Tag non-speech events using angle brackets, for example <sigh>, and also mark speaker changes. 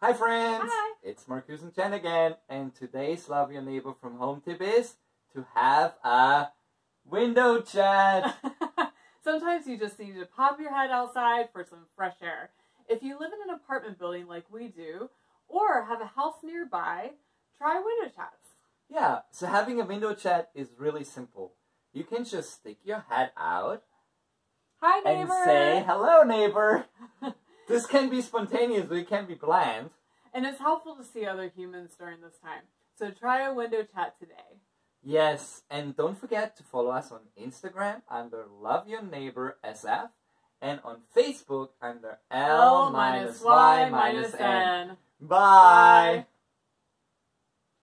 Speaker 1: Hi friends!
Speaker 2: Hi.
Speaker 1: It's Markus and Jen again, and today's Love Your Neighbor from Home tip is to have a window chat. <laughs>
Speaker 2: Sometimes you just need to pop your head outside for some fresh air. If you live in an apartment building like we do, or have a house nearby, try window chats.
Speaker 1: yeah, so having a window chat is really simple. You can just stick your head out
Speaker 2: Hi, neighbor!
Speaker 1: and
Speaker 2: neighbor.
Speaker 1: say, hello neighbor. <laughs> this can be spontaneous, but it can't be planned.
Speaker 2: and it's helpful to see other humans during this time. So try a window chat today.
Speaker 1: Yes, and don't forget to follow us on Instagram under Love Your Neighbor SF and on Facebook under L minus Y minus N.
Speaker 2: N.
Speaker 1: Bye.
Speaker 2: Bye.